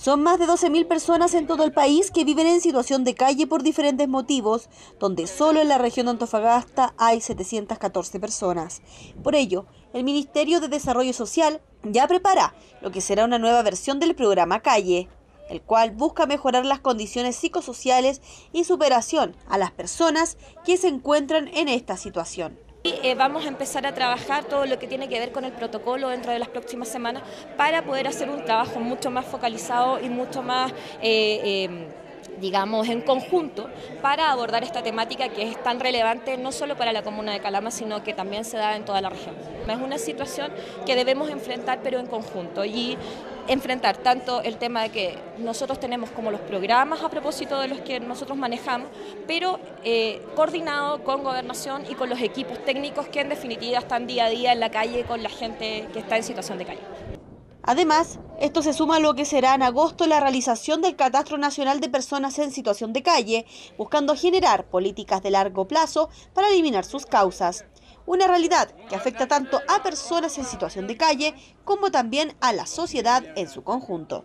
Son más de 12.000 personas en todo el país que viven en situación de calle por diferentes motivos, donde solo en la región de Antofagasta hay 714 personas. Por ello, el Ministerio de Desarrollo Social ya prepara lo que será una nueva versión del programa Calle, el cual busca mejorar las condiciones psicosociales y superación a las personas que se encuentran en esta situación. Eh, vamos a empezar a trabajar todo lo que tiene que ver con el protocolo dentro de las próximas semanas para poder hacer un trabajo mucho más focalizado y mucho más... Eh, em, digamos, en conjunto para abordar esta temática que es tan relevante no solo para la comuna de Calama, sino que también se da en toda la región. Es una situación que debemos enfrentar, pero en conjunto. Y enfrentar tanto el tema de que nosotros tenemos como los programas a propósito de los que nosotros manejamos, pero eh, coordinado con gobernación y con los equipos técnicos que en definitiva están día a día en la calle con la gente que está en situación de calle. Además, esto se suma a lo que será en agosto la realización del Catastro Nacional de Personas en Situación de Calle, buscando generar políticas de largo plazo para eliminar sus causas. Una realidad que afecta tanto a personas en situación de calle como también a la sociedad en su conjunto.